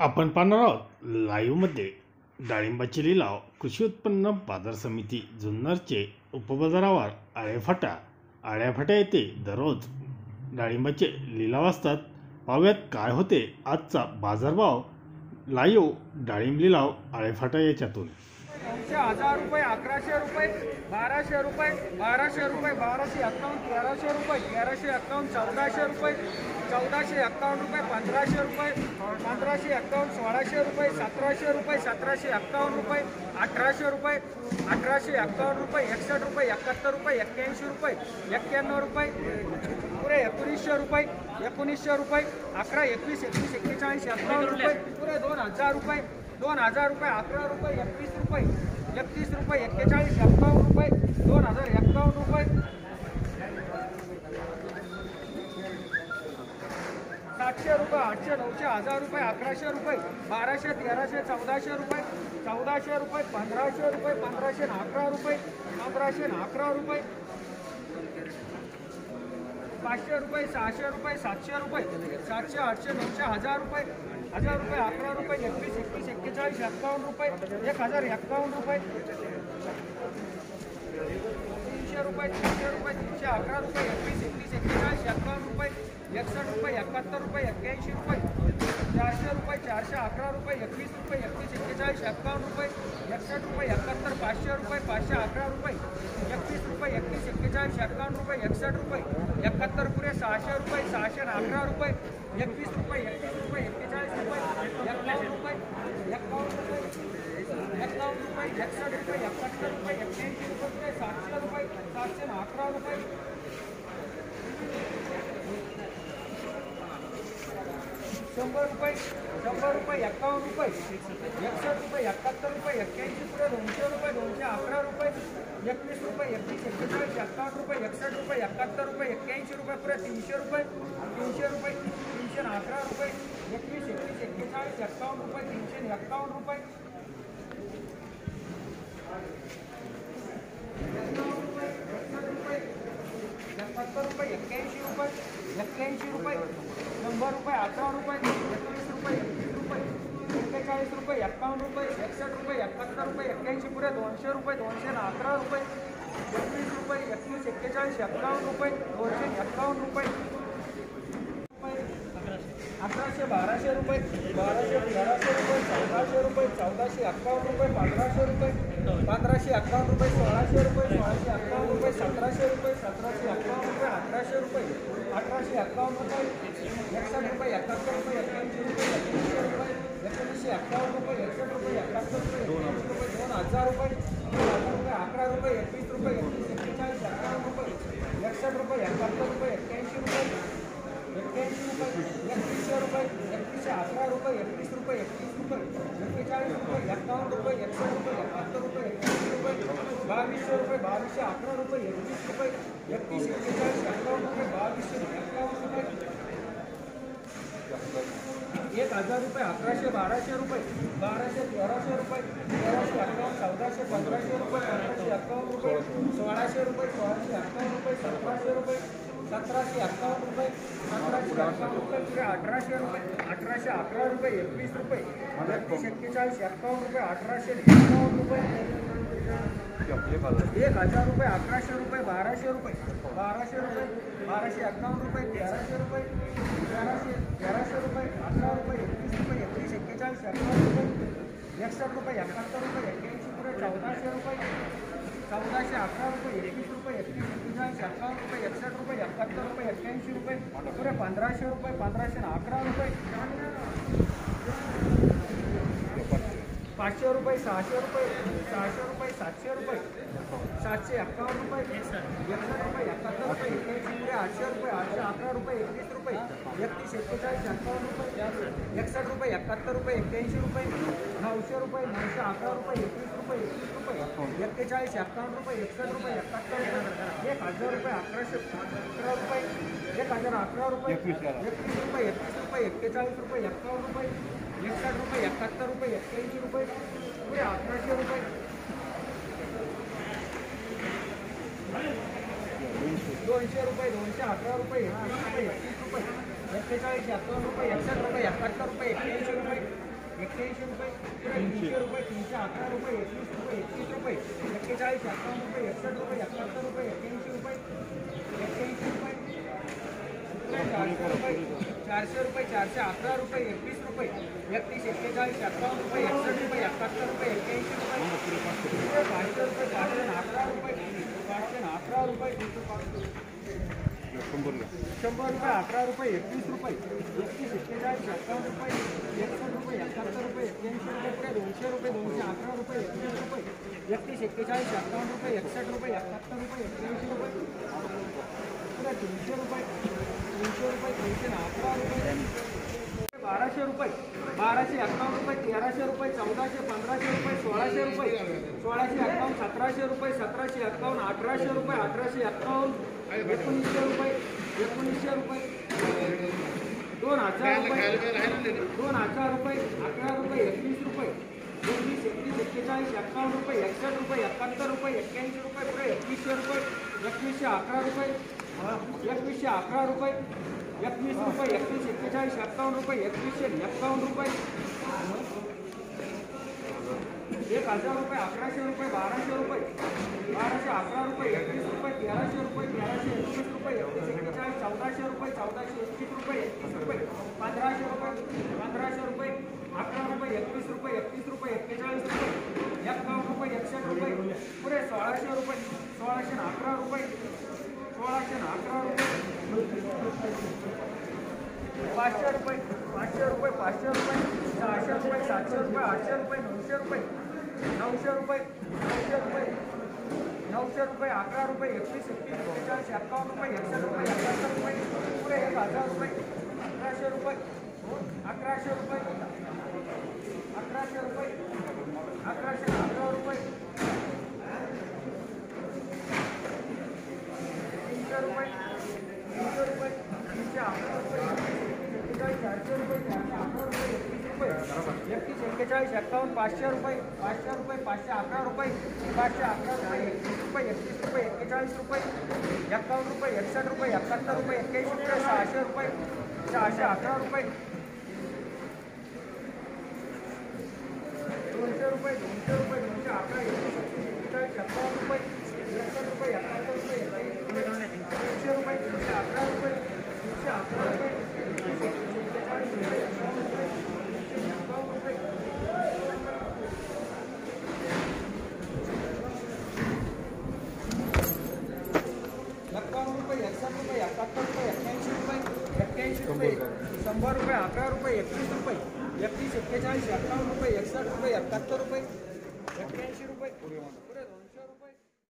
आपण पाहणार आहोत लाईव्हमध्ये डाळिंबाचे लिलाव कृषी उत्पन्न बाजार समिती जुन्नरचे उपबाजारावर आळेफाटा आळ्याफाट्या येथे दररोज डाळिंबाचे लिलाव असतात. पाव्यात काय होते आजचा बाजारभाव. लाईव्ह डाळिंब लिलाव आळेफाटा याच्यातून. हजार रुपये अकराशे रुपये बाराशे रुपये बाराशे रुपये बाराशे एक्कावन्न तेराशे रुपये तेराशे एक्कावन्न चौदाशे रुपये चौदाशे एक्कावन्न रुपये पंधराशे रुपये पंधराशे एक्कावन्न सोळाशे रुपये सतराशे रुपये सतराशे एक्कावन्न रुपये अठराशे रुपये अठराशे एक्कावन्न रुपये एकसष्ट रुपये एकाहत्तर रुपये एक्क्याऐंशी रुपये एक्क्याण्णव रुपये पुरे एकोणीसशे रुपये एकोणीसशे रुपये अकरा एकवीस एकवीस एक्केचाळीस एक्कावन्न रुपये पुरे दोन हजार रुपये दोन हजार रुपये अकरा रुपये एकवीस रुपये एकतीस रुपये एक्केचाळीस एक्कावन्न रुपये दोन हजार एक्कावन्न रुपये. सातशे रुपये आठशे नऊशे हजार रुपये अकराशे रुपये बाराशे तेराशे चौदाशे रुपये चौदाशे रुपये पंधराशे रुपये पंधराशे अकरा रुपये पंधराशे अकरा रुपये. पाचशे रुपये सहाशे रुपये सातशे रुपये सातशे आठशे नऊशे हजार रुपये. हज़ार रुपये, अकरा रुपये, एकवीस एकवीस, एक्केचाळीस एक्कावन्न रुपये, एक हज़ार एक्कावन्न रुपये. तीनशे रुपये तीनशे रुपये, तीनशे अकरा रुपये, एकवीस एकवीस, एक्केचाळीस एक्कावन्न रुपये, एकसठ रुपये, एकाहत्तर रुपये, एक्क्याऐंशी रुपये. चारशे रुपये, चारशे अकरा रुपये, एकवीस रुपये, एकवीस एक्केचाळीस, एक्कावन्न रुपये एकसष्ट रुपये, एकाहत्तर, पाचशे रुपये, पाचशे अकरा रुपये एकवीस रुपये एकवीस एक्केचाळीस, एक्कावन्न रुपये एकसष्ट रुपये, एकाहत्तर पुरे सहाशे रुपये, सहाशे अकरा रुपये, एकवीस रुपये एकवीस रुपये, एक्केचाळीस रुपये एक्कावन्न रुपये एक्कावन्न रुपये एक्कावन्न रुपये एकसष्ट रुपये, एकाहत्तर रुपये, एक्क्याऐंशी रुपये, सातशे रुपये, सातशे अकरा रुपये शंभर रुपये शंभर रुपये एक्कावन्न रुपये एकसष्ट रुपये, एकाहत्तर रुपये, एक्क्याऐंशी रुपये, दोनशे रुपये, दोनशे अकरा रुपये, एकवीस रुपये एकवीस एक्केचाळीस एक्कावन्न रुपये एकसष्ट रुपये, एकाहत्तर रुपये, एक्क्याऐंशी रुपये पुढे तीनशे रुपये तीनशे रुपये, तीनशे अकरा रुपये, एकवीस एकवीस, एक्केचाळीस एक्कावन्न रुपये, तीनशे एक्कावन्न रुपये एकाहत्तर रुपये एक्क्याऐंशी रुपये एक्क्याऐंशी रुपये शंभर रुपये अकरा रुपये एकवीस रुपये एकवीस रुपये एक्केचाळीस रुपये एक्कावन्न रुपये एकसष्ट रुपये, एकाहत्तर रुपये, एक्क्याऐंशी दोनशे रुपये, दोनशे अकरा रुपये, एकवीस रुपये, एकवीस, एक्केचाळीस एक्कावन्न रुपये, दोनशे एक्कावन्न रुपये. अकराशे, बाराशे रुपये, बाराशे, तेराशे रुपये, चौदाशे रुपये, चौदाशे अठ्ठावन्न रुपये, पंधराशे रुपये, पंधराशे अठ्ठावन्न रुपये, सोळाशे रुपये, सोळाशे अठ्ठावन्न रुपये, सतराशे रुपये, सतराशे अठ्ठावन्न रुपये, अठराशे रुपये, अठराशे अठ्ठावन्न रुपये एकसष्ट रुपये, एकाहत्तर रुपये, एक्क्याऐंशी रुपये एकोणीसशे अठ्ठावन्न रुपये, एकसष्ट रुपये, एकाहत्तर रुपये एकोणऐंशी रुपये, दोन हज़ार रुपये रुपये, अकरा रुपये एकवीस रुपये एकवीस एक्केचाळीस अठ्ठावन्न रुपये, एकसष्ट रुपये, एकाहत्तर रुपये, एक्क्याऐंशी रुपये एक्क्याऐंशी रुपये एकवीसशे रुपये एकवीसशे अकरा रुपये एकवीस रुपये एकवीस रुपये एक्केचाळीस रुपये एक्कावन्न रुपये, एकसष्ट रुपये, एकाहत्तर रुपये एक्क्याऐंशी रुपये, बावीसशे रुपये, बावीसशे अकरा रुपये एकवीस रुपये, एकतीस एक्केचाळीस एक्कावन्न रुपये, बावीसशे एक्कावन्न रुपये. एक हजार रुपये अकराशे बाराशे रुपये बाराशे तेराशे रुपये तेराशे अठ्ठावन्न चौदाशे पंधराशे रुपये पंधराशे अठ्ठावन्न रुपये सोळाशे रुपये सोळाशे अठ्ठावन्न रुपये सतराशे रुपये सतराशे अठ्ठावन्न रुपये सतराशे अठ्ठावन्न रुपये अठराशे रुपये अठराशे अकरा रुपये एकवीस रुपये एकवीस एक्केचाळीस एक्कावन्न रुपये अठराशे एक्कावन्न रुपये एक हज़ार रुपये, अकराशे रुपये, बाराशे रुपये बाराशे रुपये, बाराशे अठ्ठावन्न रुपये, तेराशे रुपये, तेराशे तेराशे रुपये अकरा रुपये एकवीस रुपये एकवीस एक्केचाळीस अठ्ठावन्न रुपये एकसष्ट रुपये, एकाहत्तर रुपये, एक्क्याऐंशी रुपये, चौदाशे रुपये, चौदाशे अकरा रुपये, एकवीस रुपये एकवीस एक्केचाळीस अठ्ठावन्न रुपये एकसष्ट रुपये, एकाहत्तर रुपये, एक्क्याऐंशी रुपये पुढे पंधराशे रुपये, पंधराशे अकरा रुपये. पाचशे रुपये सहाशे रुपये सहाशे रुपये सातशे रुपये सातशे एक्कावन्न रुपये एकसष्ट रुपये एकाहत्तर रुपये एक्क्याऐंशी रुपये आठशे रुपये आठशे अकरा रुपये एकवीस रुपये एकतीस एक्केचाळीस एक्कावन्न रुपये एकसष्ट रुपये एकाहत्तर रुपये एक्क्याऐंशी रुपये नऊशे रुपये नऊशे अकरा रुपये एकवीस रुपये एकवीस रुपये एक्केचाळीस एक्कावन्न रुपये एकसष्ट रुपये एकाहत्तर रुपये एक हजार रुपये अकराशे अकरा रुपये एक हजार अकरा रुपये एकवीस रुपये एकवीस रुपये एक्केचाळीस रुपये एक्कावन्न रुपये चारशे रुपये चारशे अकरा रुपये एकवीस रुपये एकतीस एक्केचाळीस एकावन्न रुपये एकसष्ट रुपये एकाहत्तर रुपये एक्क्याऐंशी रुपये पुढे रुपये पाचशे आणि रुपये अकरा रुपये शंभर रुपये अकरा रुपये एकतीस एक्केचाळीस एकावन्न रुपये एकसष्ट रुपये एकाहत्तर रुपये एक्क्याऐंशी रुपये दोनशे रुपये, दोनशे अकरा रुपये एकवीस रुपये एकतीस एक्केचाळीस एकावन्न रुपये एकसष्ट रुपये एकाहत्तर रुपये एक्क्याऐंशी रुपये तीनशे रुपये तीनशे रुपये, तीनशे अकरा रुपये बाराशे रुपये बाराशे एकावन्न रुपये तेराशे रुपये चौदाशे पंधराशे रुपये सोळाशे रुपये सोळाशे एकावन्न सतराशे रुपये सतराशे एकावन्न अठराशे रुपये अठराशे अकरावन्न एकोणीसशे रुपये एकोणीसशे रुपये दोन हजार रुपये दोन हजार रुपये अकरा रुपये एकवीस रुपये एकोणीस एकतीस एक्केचाळीस एकावन्न रुपये एकसष्ट रुपये एकाहत्तर रुपये एक्क्याऐंशी रुपये पुढे एकवीसशे रुपये एकवीसशे अकरा रुपये एकवीसशे अकरा रुपये एकवीस रुपये एकवीस एक्केचाळीस एकावन्न रुपये एकवीसशे एकावन्न रुपये। एक हज़ार रुपये अकराशे रुपये बाराशे रुपये बाराशे अकरा रुपये एकवीस रुपये तेराशे रुपये तेराशे एकवीस रुपये एकवीस एक्केचाळीस चौदाशे रुपये चौदाशे एकवीस रुपये एकवीस रुपये पंधराशे रुपये पंधराशे रुपये। अकरा रुपये एकवीस रुपये एकतीस रुपये एक्केचाळीस रुपये. एकावन्न रुपये एकशे रुपये. पुढे सोळाशे रुपये. सोळाशे अकरा रुपये. सोळाशे अकरा रुपये. पाचशे रुपये. पाचशे रुपये पाचशे रुपये. सहाशे रुपये सातशे रुपये आठशे रुपये नऊशे रुपये. नऊशे रुपये नऊशे रुपये. नऊशे रुपये अकरा रुपये एकवीस एकतीस एक्केचाळीस. एकावन्न रुपये एकशे रुपये एकाहत्तर रुपये. पुढे एक हजार रुपये. अकराशे रुपये. अकराशे रुपये अकराशे रुपये अकराशे अकरा रुपये तीनशे रुपये तीनशे रुपये तीनशे रुपये चारशे रुपये चारशे अकरा रुपये एकतीस रुपये सहाशे रुपये सहाशे अकरा रुपये दोनशे रुपये दोनशे रुपये दोनशे अकरा एकतीस एक्केचाळीस एकावन्न रुपये एकसष्ट रुपये एकाहत्तर रुपये शंभर एकवीस रुपये एकतीस एक्केचाळीस एक्कावन्न रुपये एकसष्ट रुपये एकाहत्तर रुपये एक्क्याऐंशी रुपये.